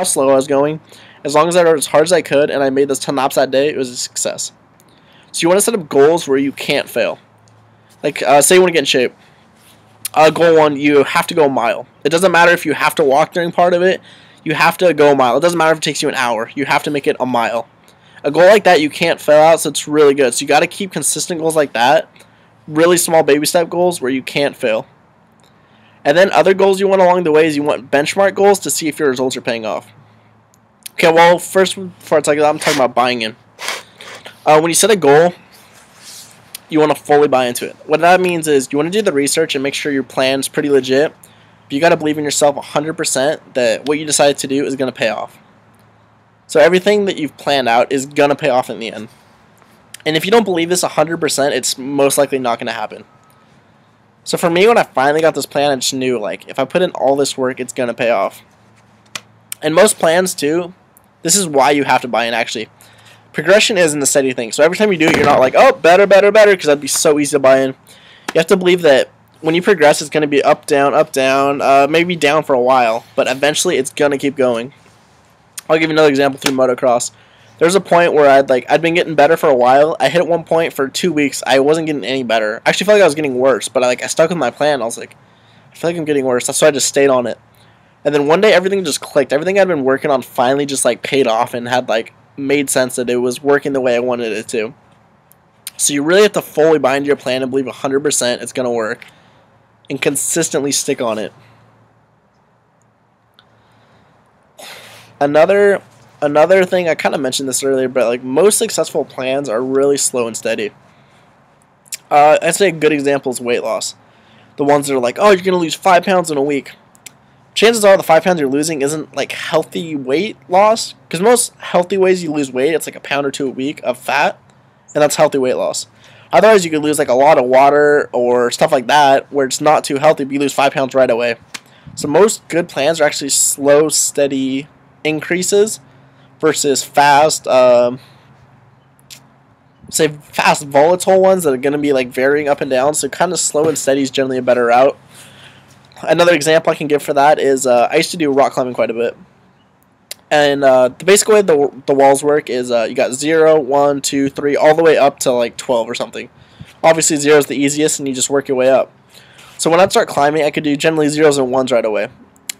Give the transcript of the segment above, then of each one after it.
how slow I was going. As long as I rode as hard as I could and I made those 10 laps that day, it was a success. So you want to set up goals where you can't fail. Like, uh, say you want to get in shape. Uh, goal one, you have to go a mile. It doesn't matter if you have to walk during part of it. You have to go a mile. It doesn't matter if it takes you an hour. You have to make it a mile. A goal like that you can't fail out, so it's really good. So you got to keep consistent goals like that. Really small baby step goals where you can't fail. And then other goals you want along the way is you want benchmark goals to see if your results are paying off. Okay, well, first, before I talk about I'm talking about buying in. Uh, when you set a goal, you want to fully buy into it. What that means is you want to do the research and make sure your plan's pretty legit. But you got to believe in yourself 100% that what you decided to do is going to pay off. So everything that you've planned out is going to pay off in the end. And if you don't believe this 100%, it's most likely not going to happen. So for me, when I finally got this plan, I just knew, like, if I put in all this work, it's going to pay off. And most plans, too, this is why you have to buy in, actually. Progression isn't a steady thing. So every time you do it, you're not like, oh, better, better, better, because that'd be so easy to buy in. You have to believe that when you progress, it's going to be up, down, up, down, uh, maybe down for a while, but eventually it's going to keep going. I'll give you another example through motocross. There's a point where I'd like I'd been getting better for a while. I hit one point for two weeks. I wasn't getting any better. I actually felt like I was getting worse, but I like I stuck with my plan. I was like, I feel like I'm getting worse. So I just stayed on it. And then one day everything just clicked. Everything I'd been working on finally just like paid off and had like made sense that it was working the way I wanted it to. So you really have to fully bind your plan and believe 100% it's going to work and consistently stick on it. Another another thing I kind of mentioned this earlier, but like most successful plans are really slow and steady. Uh, I'd say a good example is weight loss. The ones that are like, oh, you're gonna lose five pounds in a week. Chances are the five pounds you're losing isn't like healthy weight loss, because most healthy ways you lose weight, it's like a pound or two a week of fat, and that's healthy weight loss. Otherwise, you could lose like a lot of water or stuff like that, where it's not too healthy, but you lose five pounds right away. So most good plans are actually slow, steady increases versus fast, um, say fast volatile ones that are going to be like varying up and down. So kind of slow and steady is generally a better route. Another example I can give for that is uh, I used to do rock climbing quite a bit. And uh, the basic way the, the walls work is uh, you got 0, 1, 2, 3, all the way up to like 12 or something. Obviously 0 is the easiest and you just work your way up. So when I'd start climbing, I could do generally zeros and ones right away.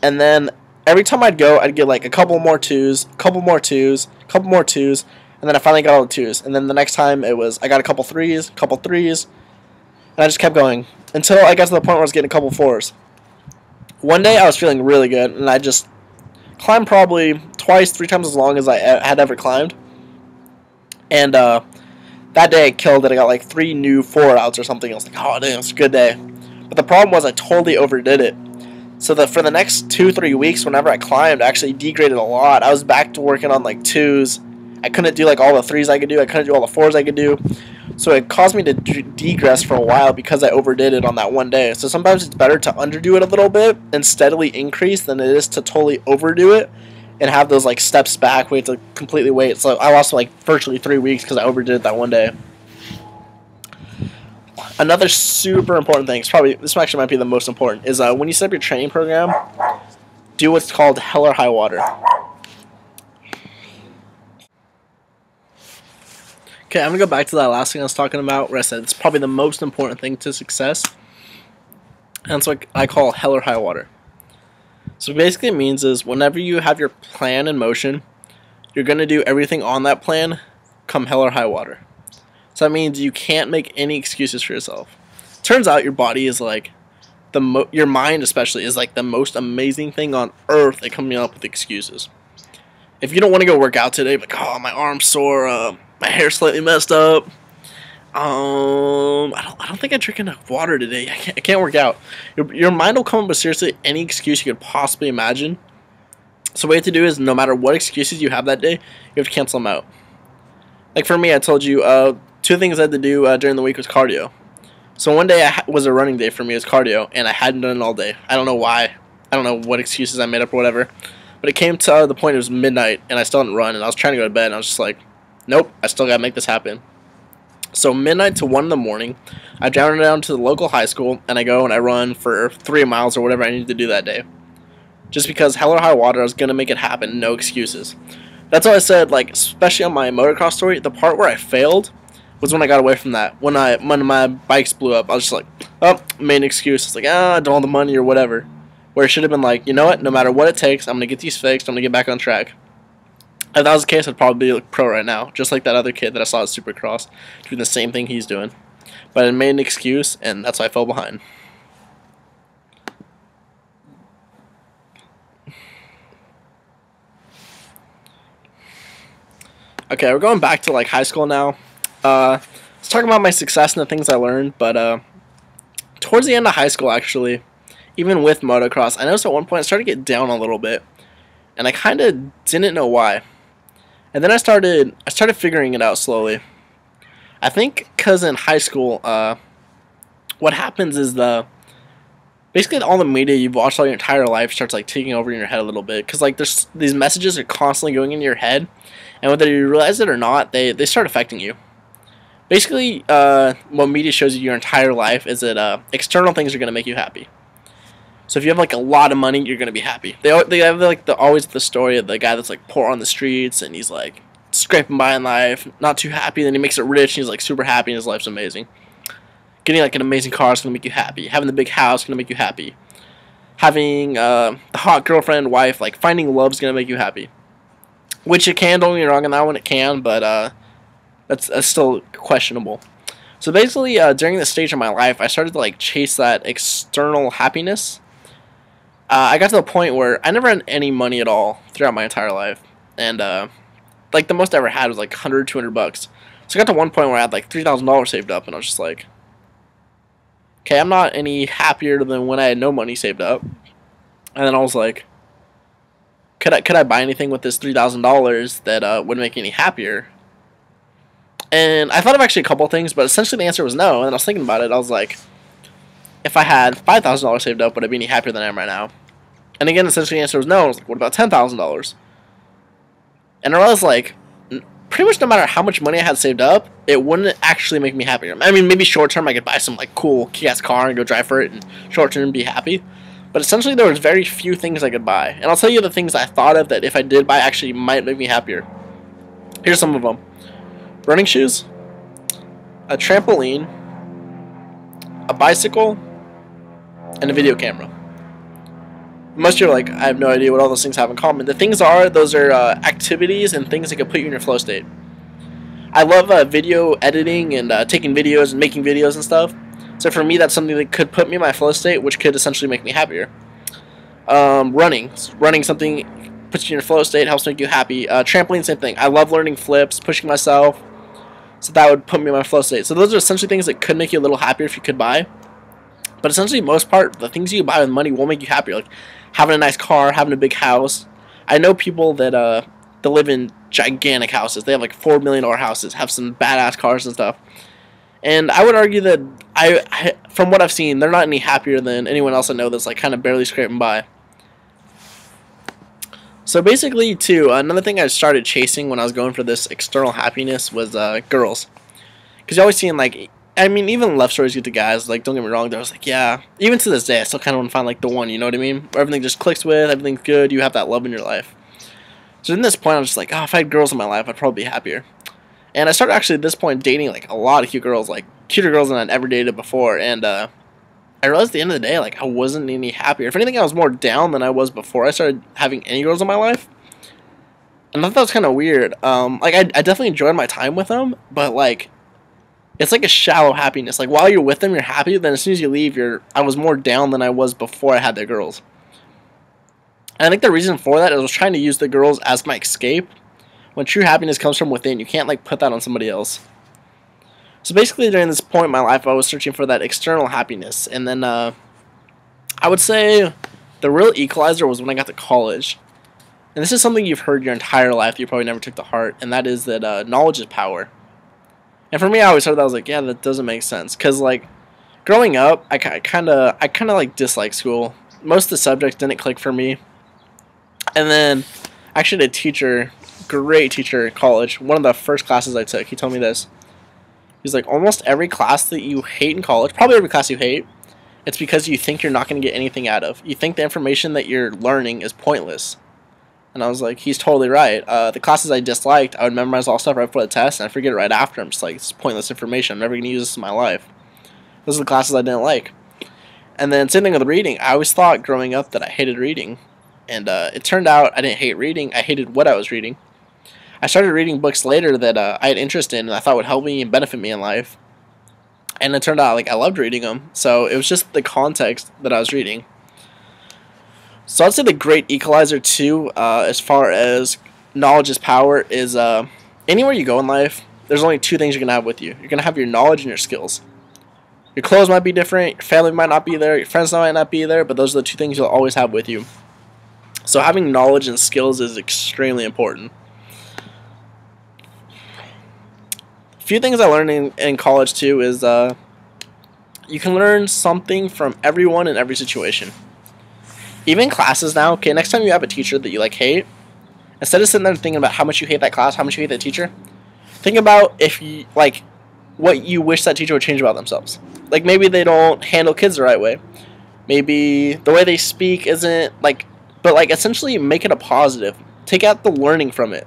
And then every time I'd go, I'd get like a couple more twos, a couple more twos, a couple more twos, and then I finally got all the twos. And then the next time it was I got a couple threes, a couple threes, and I just kept going until I got to the point where I was getting a couple fours. One day I was feeling really good, and I just climbed probably twice, three times as long as I had ever climbed. And uh, that day I killed it. I got like three new four outs or something. I was like, oh, damn, it's a good day. But the problem was I totally overdid it. So that for the next two, three weeks, whenever I climbed, I actually degraded a lot. I was back to working on like twos. I couldn't do like all the threes I could do. I couldn't do all the fours I could do. So it caused me to degress for a while because I overdid it on that one day. So sometimes it's better to underdo it a little bit and steadily increase than it is to totally overdo it and have those like steps back. We have to completely wait. So I lost like virtually three weeks because I overdid it that one day. Another super important thing, it's probably this actually might be the most important, is uh, when you set up your training program, do what's called hell or high water. Okay, I'm gonna go back to that last thing I was talking about, where I said it's probably the most important thing to success, and that's what I call hell or high water. So basically, it means is whenever you have your plan in motion, you're gonna do everything on that plan, come hell or high water. So that means you can't make any excuses for yourself. Turns out your body is like the mo- your mind especially is like the most amazing thing on earth at coming up with excuses. If you don't want to go work out today, like oh my arm's sore, uh, my hair's slightly messed up. Um, I don't, I don't think I drink enough water today. I can't, I can't work out. Your, your mind will come up with seriously any excuse you could possibly imagine. So what you have to do is, no matter what excuses you have that day, you have to cancel them out. Like for me, I told you, uh, two things I had to do uh, during the week was cardio. So one day I was a running day for me, was cardio, and I hadn't done it all day. I don't know why. I don't know what excuses I made up or whatever. But it came to uh, the point it was midnight, and I still didn't run, and I was trying to go to bed, and I was just like, nope, I still gotta make this happen. So midnight to 1 in the morning, I drive down to the local high school, and I go and I run for three miles or whatever I need to do that day. just because hell or high water, I was gonna make it happen, no excuses. That's why I said, like, especially on my motocross story, the part where I failed was when I got away from that. When I when my bikes blew up, I was just like, oh, main excuse. It's like, ah, I don't have the money or whatever. Where it should have been like, you know what? No matter what it takes, I'm gonna get these fixed. I'm gonna get back on track. If that was the case, I'd probably be like pro right now, just like that other kid that I saw at Supercross doing the same thing he's doing. But I made an excuse, and that's why I fell behind. Okay, we're going back to like high school now. Uh, let's talk about my success and the things I learned. But uh, towards the end of high school, actually, even with motocross, I noticed at one point I started to get down a little bit, and I kind of didn't know why. And then I started I started figuring it out slowly. I think because in high school, uh, what happens is the basically all the media you've watched all your entire life starts like taking over in your head a little bit because like there's these messages are constantly going into your head and whether you realize it or not they, they start affecting you basically uh, what media shows you your entire life is that uh, external things are going to make you happy so if you have like a lot of money you're going to be happy they, they have like the always the story of the guy that's like poor on the streets and he's like scraping by in life not too happy then he makes it rich and he's like super happy and his life's amazing Getting like an amazing car is gonna make you happy. Having the big house is gonna make you happy. Having uh, the hot girlfriend, wife, like finding love is gonna make you happy. Which it can, don't get me wrong on that one, it can, but uh, that's, still questionable. So basically, uh, during this stage of my life, I started to like chase that external happiness. Uh, I got to the point where I never had any money at all throughout my entire life, and uh, like the most I ever had was like 100, 200 bucks. So I got to one point where I had like three thousand dollars saved up, and I was just like, okay, I'm not any happier than when I had no money saved up. And then I was like, could I could I buy anything with this three thousand dollars that uh, would make me any happier? And I thought of actually a couple things, but essentially the answer was no. And I was thinking about it. I was like, if I had five thousand dollars saved up, would I be any happier than I am right now? And again, essentially the answer was no. I was like, what about ten thousand dollars? And I was like, pretty much no matter how much money I had saved up, it wouldn't actually make me happier. I mean, maybe short term I could buy some like cool kick-ass car and go drive for it, and short term be happy. But essentially, there was very few things I could buy, and I'll tell you the things I thought of that if I did buy actually might make me happier. Here's some of them: running shoes, a trampoline, a bicycle, and a video camera. Most you're like, I have no idea what all those things have in common. The things are, those are uh, activities and things that can put you in your flow state. I love uh, video editing and uh, taking videos and making videos and stuff. So for me, that's something that could put me in my flow state, which could essentially make me happier. Um, running, running something puts you in your flow state, helps make you happy. Uh, trampoline, same thing. I love learning flips, pushing myself. So that would put me in my flow state. So those are essentially things that could make you a little happier if you could buy. But essentially, most part, the things you buy with money will make you happier. Like having a nice car, having a big house. I know people that uh that live in gigantic houses. They have like four million dollar houses, have some badass cars and stuff. And I would argue that I, I, from what I've seen, they're not any happier than anyone else I know that's like kind of barely scraping by. So basically, too, another thing I started chasing when I was going for this external happiness was uh, girls, because you always seeing like I mean, even love stories get to guys, like, don't get me wrong, I was like, yeah, even to this day, I still kind of want to find, like, the one, you know what I mean? Where everything just clicks with, everything's good, you have that love in your life. So in this point, I was just like, oh, if I had girls in my life, I'd probably be happier. And I started actually at this point dating, like, a lot of cute girls, like, cuter girls than I'd ever dated before, and, uh, I realized at the end of the day, like, I wasn't any happier. If anything, I was more down than I was before I started having any girls in my life. And I thought that was kind of weird. Um, like, I, I definitely enjoyed my time with them, but, like, it's like a shallow happiness. Like while you're with them, you're happy. Then as soon as you leave, you're. I was more down than I was before I had the girls. And I think the reason for that is I was trying to use the girls as my escape. When true happiness comes from within, you can't like put that on somebody else. So basically, during this point in my life, I was searching for that external happiness, and then uh, I would say the real equalizer was when I got to college. And this is something you've heard your entire life you probably never took to heart, and that is that uh, knowledge is power. And for me, I always heard that I was like, yeah, that doesn't make sense. Cause like, growing up, I kind of, I kind of like dislike school. Most of the subjects didn't click for me. And then, actually, a teacher, great teacher in college, one of the first classes I took, he told me this. He's like, almost every class that you hate in college, probably every class you hate, it's because you think you're not going to get anything out of. You think the information that you're learning is pointless. And I was like, he's totally right. Uh, the classes I disliked, I would memorize all stuff right before the test, and I forget it right after. I'm just like, it's pointless information. I'm never going to use this in my life. Those are the classes I didn't like. And then same thing with reading. I always thought growing up that I hated reading, and uh, it turned out I didn't hate reading. I hated what I was reading. I started reading books later that uh, I had interest in, and I thought would help me and benefit me in life. And it turned out like I loved reading them. So it was just the context that I was reading. So I'd say the great equalizer too, uh, as far as knowledge is power, is uh, anywhere you go in life, there's only two things you're gonna have with you. You're gonna have your knowledge and your skills. Your clothes might be different, your family might not be there, your friends might not be there, but those are the two things you'll always have with you. So having knowledge and skills is extremely important. A few things I learned in, in college too is uh, you can learn something from everyone in every situation. Even classes now, okay, next time you have a teacher that you like hate, instead of sitting there thinking about how much you hate that class, how much you hate that teacher, think about if you like what you wish that teacher would change about themselves. Like maybe they don't handle kids the right way. Maybe the way they speak isn't like but like essentially make it a positive. Take out the learning from it.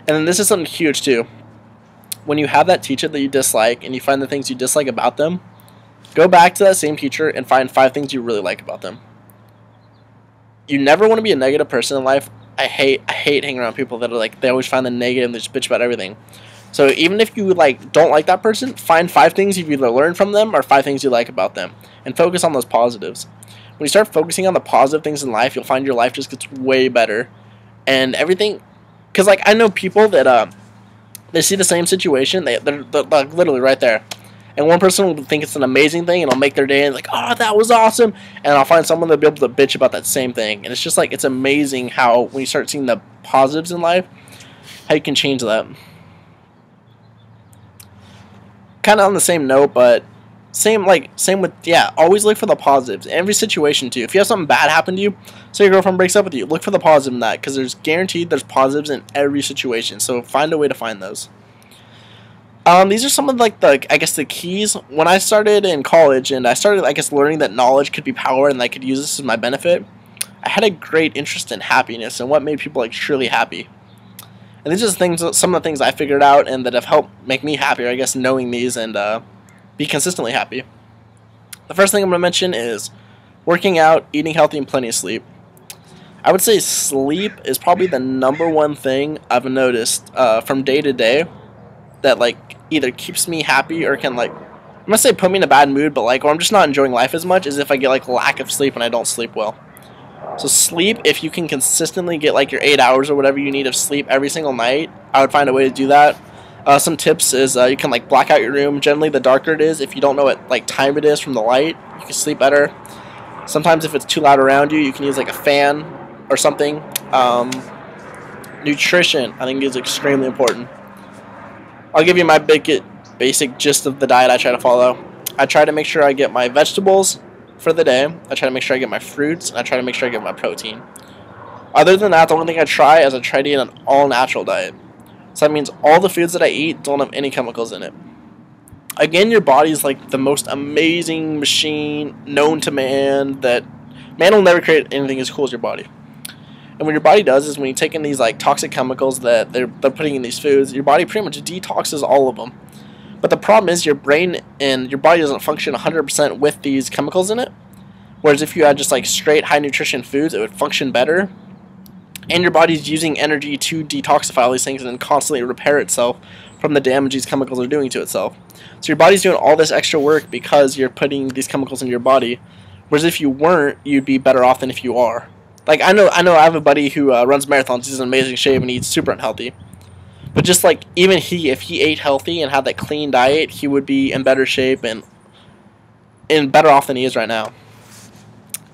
And then this is something huge too. When you have that teacher that you dislike and you find the things you dislike about them, go back to that same teacher and find five things you really like about them. You never want to be a negative person in life. I hate I hate hanging around people that are like they always find the negative and they just bitch about everything. So even if you like don't like that person, find five things you've either learned from them or five things you like about them, and focus on those positives. When you start focusing on the positive things in life, you'll find your life just gets way better, and everything. Because like I know people that uh, they see the same situation, they they're, they're like literally right there, and one person will think it's an amazing thing, and it'll make their day, and like oh that was awesome, and I'll find someone that'll be able to bitch about that same thing, and it's just like it's amazing how when you start seeing the positives in life, how you can change that. Kind of on the same note, but same like same with yeah. Always look for the positives. Every situation too. If you have something bad happen to you, say your girlfriend breaks up with you, look for the positive in that because there's guaranteed there's positives in every situation. So find a way to find those. Um, these are some of like the I guess the keys when I started in college and I started I guess learning that knowledge could be power and I could use this as my benefit. I had a great interest in happiness and what made people like truly happy. And these are things, some of the things I figured out and that have helped make me happier, I guess, knowing these and uh, be consistently happy. The first thing I'm going to mention is working out, eating healthy, and plenty of sleep. I would say sleep is probably the number one thing I've noticed uh, from day to day that like either keeps me happy or can like I'm gonna say put me in a bad mood, but like or I'm just not enjoying life as much as if I get like lack of sleep and I don't sleep well. So sleep, if you can consistently get like your eight hours or whatever you need of sleep every single night, I would find a way to do that. Uh, some tips is uh, you can like black out your room. Generally, the darker it is, if you don't know what like time it is from the light, you can sleep better. Sometimes if it's too loud around you, you can use like a fan or something. Um, nutrition, I think, is extremely important. I'll give you my big, basic gist of the diet I try to follow. I try to make sure I get my vegetables, for the day. I try to make sure I get my fruits, and I try to make sure I get my protein. Other than that, the only thing I try is I try to eat an all natural diet. So that means all the foods that I eat don't have any chemicals in it. Again, your body is like the most amazing machine known to man that man will never create anything as cool as your body. And what your body does is when you take in these like toxic chemicals that they're, they're putting in these foods, your body pretty much detoxes all of them. But the problem is your brain and your body doesn't function 100% with these chemicals in it. Whereas if you had just like straight high nutrition foods, it would function better. And your body's using energy to detoxify all these things and then constantly repair itself from the damage these chemicals are doing to itself. So your body's doing all this extra work because you're putting these chemicals in your body. Whereas if you weren't, you'd be better off than if you are. Like I know, I know, I have a buddy who uh, runs marathons. He's in amazing shape and he's super unhealthy. But just like even he, if he ate healthy and had that clean diet, he would be in better shape and and better off than he is right now.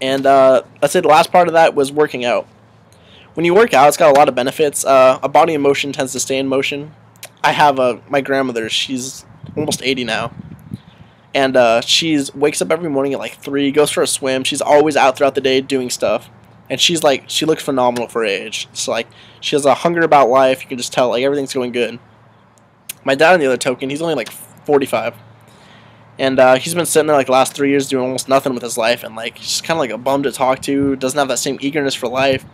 And uh, let's say the last part of that was working out when you work out, it's got a lot of benefits. Uh, a body in motion tends to stay in motion. I have a my grandmother. She's almost 80 now, and uh, she's wakes up every morning at like three, goes for a swim. She's always out throughout the day doing stuff, and she's like she looks phenomenal for age. It's like she has a hunger about life. You can just tell like everything's going good. My dad, on the other token, he's only like 45 and uh, he's been sitting there like the last three years doing almost nothing with his life and like he's kind of like a bum to talk to doesn't have that same eagerness for life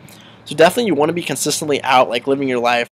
so definitely you want to be consistently out, like living your life.